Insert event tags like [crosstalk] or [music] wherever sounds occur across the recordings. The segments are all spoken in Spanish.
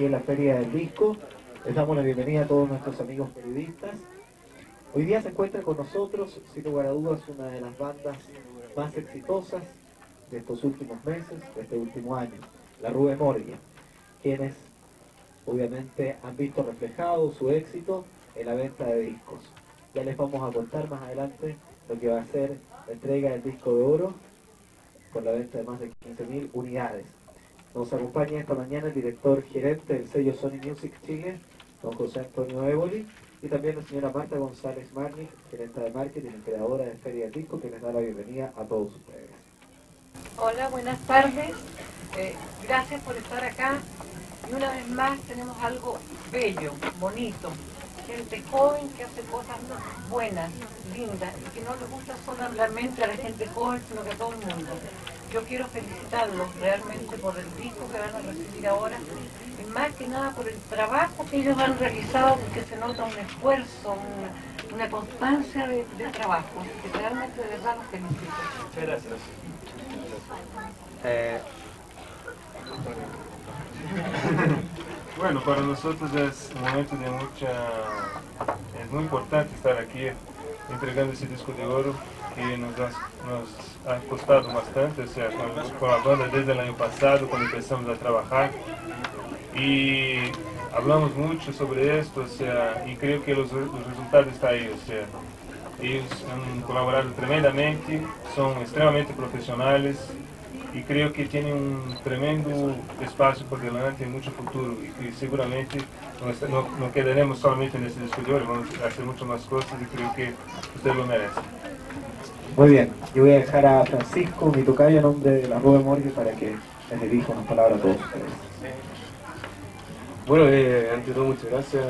aquí en la Feria del Disco. Les damos la bienvenida a todos nuestros amigos periodistas. Hoy día se encuentra con nosotros, sin lugar a dudas, una de las bandas más exitosas de estos últimos meses, de este último año, la Rube Morgia, quienes obviamente han visto reflejado su éxito en la venta de discos. Ya les vamos a contar más adelante lo que va a ser la entrega del disco de oro con la venta de más de 15.000 unidades. Nos acompaña esta mañana el director gerente del sello Sony Music Chile, don José Antonio Évoli, y también la señora Marta González Marni, gerente de marketing y creadora de Feria del Disco, que les da la bienvenida a todos ustedes. Hola, buenas tardes. Eh, gracias por estar acá. Y una vez más tenemos algo bello, bonito. Gente joven que hace cosas buenas, lindas, y que no le gusta solamente a la gente joven, sino que a todo el mundo. Yo quiero felicitarlos realmente por el disco que van a recibir ahora y más que nada por el trabajo que ellos han realizado, porque se nota un esfuerzo, una, constancia de, trabajo. Que realmente de verdad los felicito. Muchas gracias. Eh, bueno, para nosotros es un momento de mucha... Es muy importante estar aquí entregando ese disco de oro que nos ha, costado bastante, o sea, con, la banda desde el año pasado, cuando empezamos a trabajar. Y hablamos mucho sobre esto, o sea, y creo que los, los resultados están ahí, o sea, ellos han colaborado tremendamente, son extremadamente profesionales, y creo que tiene un tremendo espacio por delante y mucho futuro y, seguramente no, quedaremos solamente en este disco vamos a hacer muchas más cosas y creo que usted lo merece. Muy bien, yo voy a dejar a Francisco, mi tocayo, en nombre de la Rube Morgue para que les dirija unas palabras a todos ustedes. Bueno, eh, ante todo muchas gracias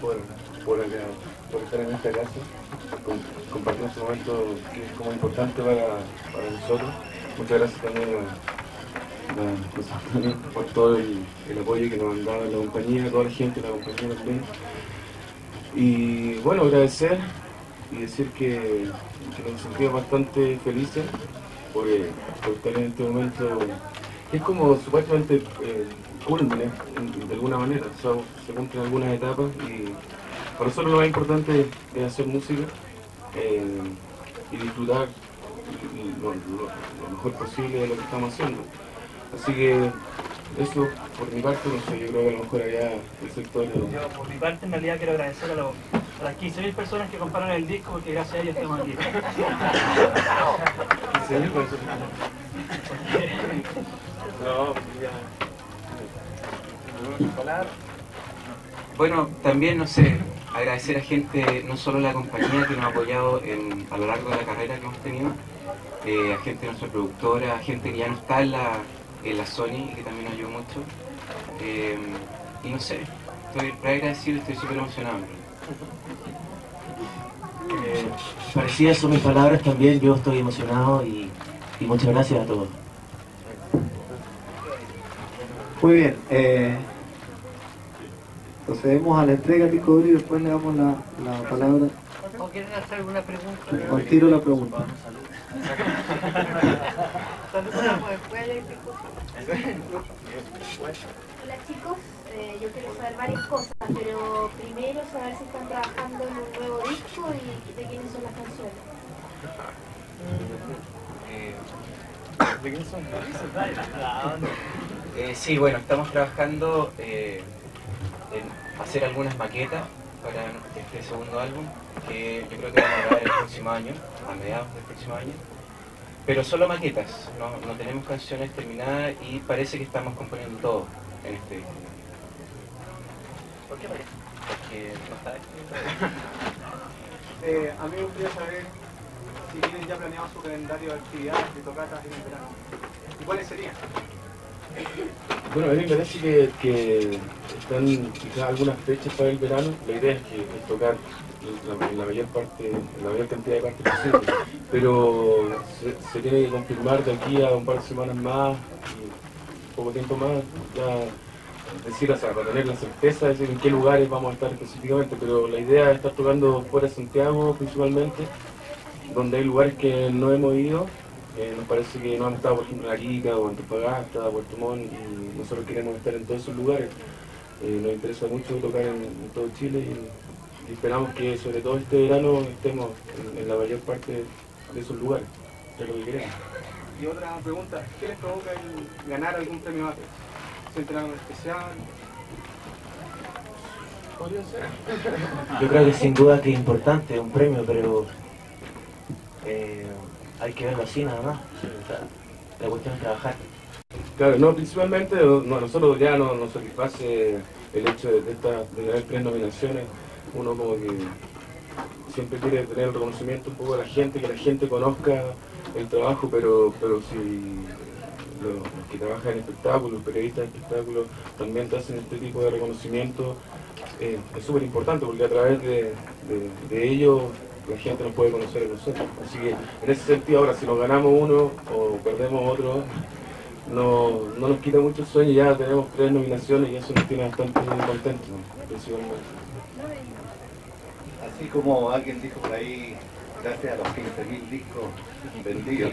por, por, estar en esta casa, compartir este momento que es como importante para, para nosotros. Muchas gracias también a, por todo el, apoyo que nos han dado la compañía, a toda la gente, la compañía también. Y bueno, agradecer y decir que, que nos sentimos bastante felices por, estar en este momento. Es como supuestamente eh, de alguna manera, se cumplen algunas etapas y para nosotros lo más importante es hacer música eh, y disfrutar lo, mejor posible de lo que estamos haciendo. Así que eso, por mi parte, no sé, yo creo que a lo mejor allá el sector... Yo, por mi parte, en realidad quiero agradecer a, las 15.000 personas que compraron el disco, porque gracias a ellos estamos aquí. [laughs] 15.000 personas. [laughs] no, ya... Bueno, también, no sé, agradecer a gente, no solo la compañía que nos ha apoyado a lo largo de la carrera que hemos tenido, eh, a gente de nuestra productora, a gente que ya no está en la, en la Sony y que también nos ayudó mucho. Eh, y no sé, estoy re agradecido, estoy súper emocionado. Eh, parecidas son mis palabras también, yo estoy emocionado y, y muchas gracias a todos. Muy bien, eh, procedemos a la entrega del disco y después le damos la, la palabra. ¿O quieren hacer alguna pregunta? O tiro la pregunta. Hola chicos, eh, yo quiero saber varias cosas, pero primero saber si están trabajando en un nuevo disco y de quiénes son las canciones. ¿De quiénes son? Eh, sí, bueno, estamos trabajando eh, hacer algunas maquetas para este segundo álbum, que yo creo que vamos a grabar el próximo año, a mediados del próximo año. Pero solo maquetas, no, tenemos canciones terminadas y parece que estamos componiendo todo en este disco. ¿Por qué parece? Porque no está [laughs] eh, A mí me gustaría saber si tienen ya planeado su calendario de actividades de tocatas en el verano. ¿Y cuáles serían? Bueno, a mí me parece que, están quizás algunas fechas para el verano. La idea es que es tocar en la, mayor parte, la mayor cantidad de partes posible. Pero se, tiene que confirmar de aquí a un par de semanas más y poco tiempo más, ya decir, o sea, para tener la certeza de decir en qué lugares vamos a estar específicamente, pero la idea es estar tocando fuera de Santiago principalmente, donde hay lugares que no hemos ido eh, nos parece que no han estado, por ejemplo, en Arica o Antofagasta, Puerto Montt, y nosotros queremos estar en todos esos lugares. Eh, nos interesa mucho tocar en, en todo Chile y, y esperamos que sobre todo este verano estemos en, en la mayor parte de, esos lugares, es lo que queremos. Y otra pregunta, ¿qué les provoca el ganar algún premio APE? ¿Sienten algo especial? Podría ser. Yo creo que sin duda que es importante, un premio, pero eh, hay que verlo así nada más. Sí, o sea, la cuestión es trabajar. Claro, no, principalmente no, a nosotros ya no, nos satisface el hecho de, de, esta, de tener tres nominaciones. Uno como que siempre quiere tener el reconocimiento un poco de la gente, que la gente conozca el trabajo, pero, pero si los, los que trabajan en espectáculos, los periodistas de espectáculos, también te hacen este tipo de reconocimiento, eh, es súper importante porque a través de, de, de ello la gente nos puede conocer a nosotros. Así que en ese sentido ahora si nos ganamos uno o perdemos otro, no, no nos quita mucho el sueño, ya tenemos tres nominaciones y eso nos tiene bastante contentos, principalmente. Así como alguien dijo por ahí, gracias a los 15.000 discos vendidos,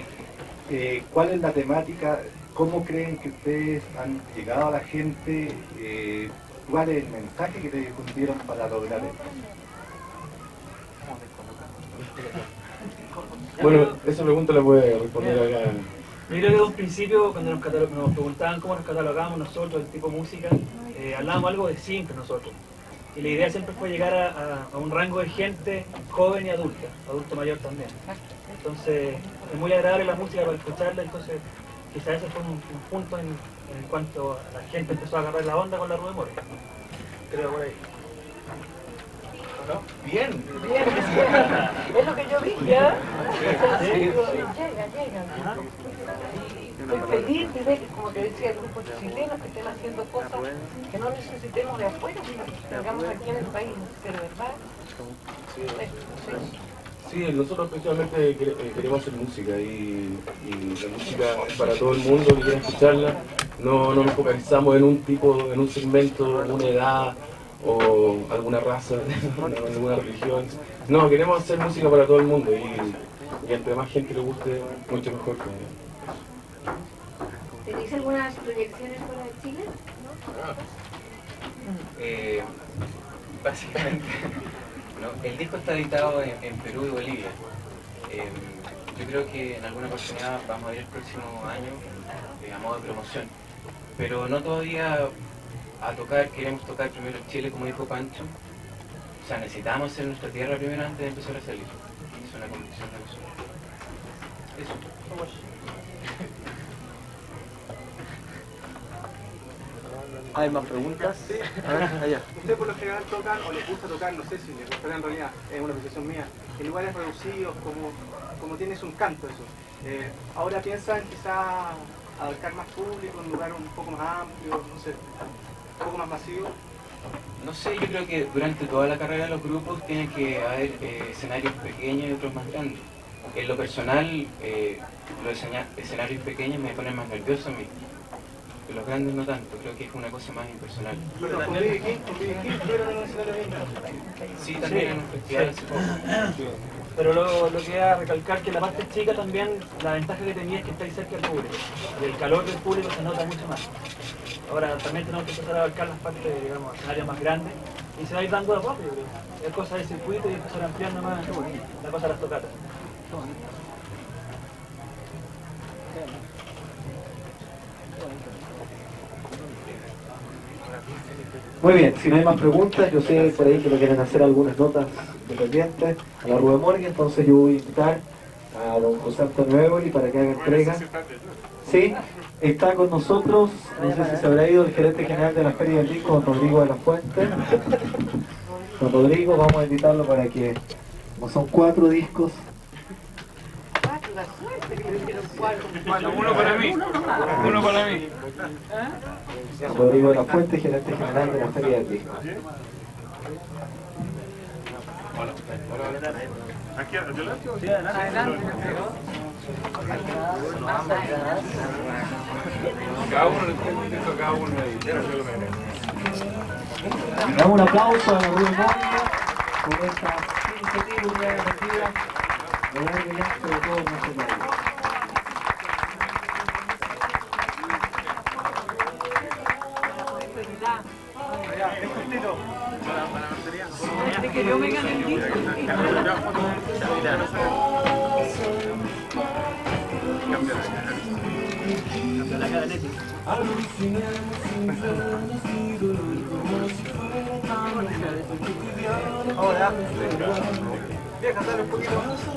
[laughs] eh, ¿cuál es la temática? ¿Cómo creen que ustedes han llegado a la gente? Eh, ¿Cuál es el mensaje que te difundieron para lograr esto? Bueno, esa pregunta la puede responder acá. Yo creo que desde un principio, cuando nos, nos preguntaban cómo nos catalogamos nosotros, el tipo de música, eh, hablábamos algo de simple nosotros. Y la idea siempre fue llegar a, un rango de gente joven y adulta, adulto mayor también. Entonces, es muy agradable la música para escucharla, entonces quizás ese fue un, un punto en, en cuanto la gente empezó a agarrar la onda con la Rue Moro. Creo por ahí. ¿No? Bien. Bien, es lo que yo vi, ¿ya? Sí, Llega, llega. Y Estoy feliz de ver, como te decía, el grupo chilenos que estén haciendo cosas que no necesitemos de afuera, sino que tengamos aquí en el país, de verdad. Sí. Sí, nosotros principalmente quere- eh, queremos hacer música y, y la música es para todo el mundo que quiera escucharla. No, no nos focalizamos en un tipo, en un segmento, una edad o alguna raza, o [laughs] alguna religión. No, queremos hacer música para todo el mundo y, y entre más gente le guste, mucho mejor. ¿Tenéis algunas proyecciones fuera de Chile? Eh, básicamente, [laughs] ¿no? el disco está editado en, en Perú y Bolivia. Eh, yo creo que en alguna oportunidad vamos a ir el próximo año eh, a modo de promoción. Pero no todavía a tocar, queremos tocar primero Chile, como dijo Pancho. O sea, necesitamos hacer nuestra tierra primero antes de empezar a salir. Es una convicción de nosotros. Eso. ¿Hay más preguntas? Sí. A ver, allá. Ustedes por lo general tocan, o les gusta tocar, no sé si les gusta en realidad, es una apreciación mía, en lugares reducidos, como, como tienes un canto eso. Eh, ahora piensan quizá abarcar más público, un lugar un poco más amplio, no sé, un poco más masivo. No sé, yo creo que durante toda la carrera de los grupos tienen que haber eh, escenarios pequeños y otros más grandes. En lo personal, eh, los escena- escenarios pequeños me ponen más nervioso a mí. Los grandes no tanto, creo que es una cosa más impersonal. Pero con. King, con un escenario bien grande. Sí, también en un festival hace poco. Pero lo, lo que voy a recalcar que la parte chica también, la ventaja que tenía es que estáis cerca del público. Y el calor del público se nota mucho más. Ahora también tenemos que empezar a abarcar las partes, digamos, escenarios más grandes. Y se va a ir dando a poco, yo creo. Es cosa del circuito y empezar ampliando más la cosa de las tocatas. Muy bien, si no hay más preguntas, yo sé por ahí que lo quieren hacer algunas notas dependientes a la Rue Morgue, entonces yo voy a invitar a don José Antonio Évoli para que haga entrega. Sí, está con nosotros, no sé si se habrá ido el gerente general de la Feria del Disco, don Rodrigo de la Fuente. Don Rodrigo, vamos a invitarlo para que, como son cuatro discos, Cuatro, la suerte que le dieron cuatro. Bueno, uno para mí. Uno para mí. don Rodrigo de la Fuente, gerente general de la Feria del Disco. Aquí adelante. Sí, adelante. Cada uno le cada uno ahí. Damos un aplauso a la Morgue por esta iniciativa agradecida de brillante de todos nosotros. Es De que yo me gane el disco. Ahora, voy a cantar un poquito.